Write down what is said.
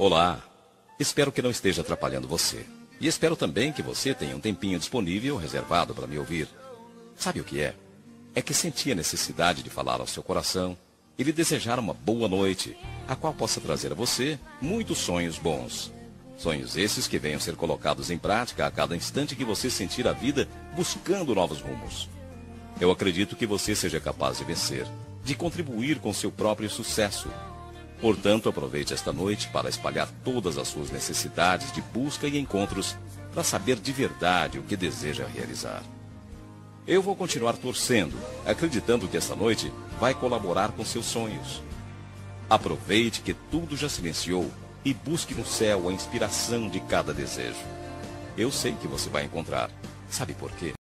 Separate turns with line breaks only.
Olá, espero que não esteja atrapalhando você. E espero também que você tenha um tempinho disponível reservado para me ouvir. Sabe o que é? É que senti a necessidade de falar ao seu coração e lhe desejar uma boa noite, a qual possa trazer a você muitos sonhos bons. Sonhos esses que venham ser colocados em prática a cada instante que você sentir a vida buscando novos rumos. Eu acredito que você seja capaz de vencer, de contribuir com seu próprio sucesso. Portanto, aproveite esta noite para espalhar todas as suas necessidades de busca e encontros para saber de verdade o que deseja realizar. Eu vou continuar torcendo, acreditando que esta noite vai colaborar com seus sonhos. Aproveite que tudo já silenciou e busque no céu a inspiração de cada desejo. Eu sei que você vai encontrar. Sabe por quê?